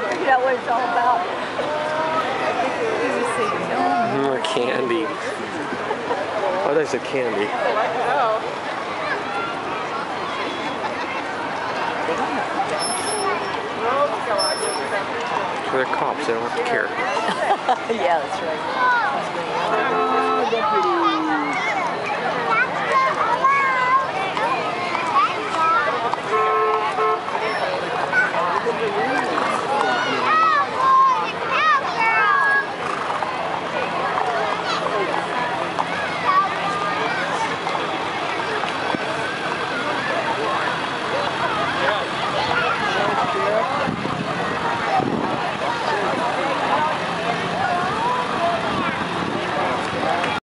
yeah, I figured what it's all about. More candy. Oh, there's a candy. Oh. They're cops, they don't have to care. yeah, that's right.